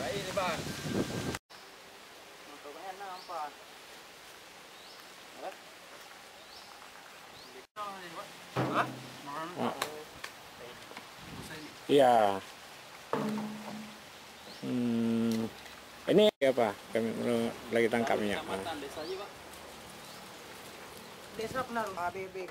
Baik, ini bang. Motornya nampak. Hah? Iya. Hmm. Ini apa? Kami lagi tangkap minyak. Desa Penaruh ABB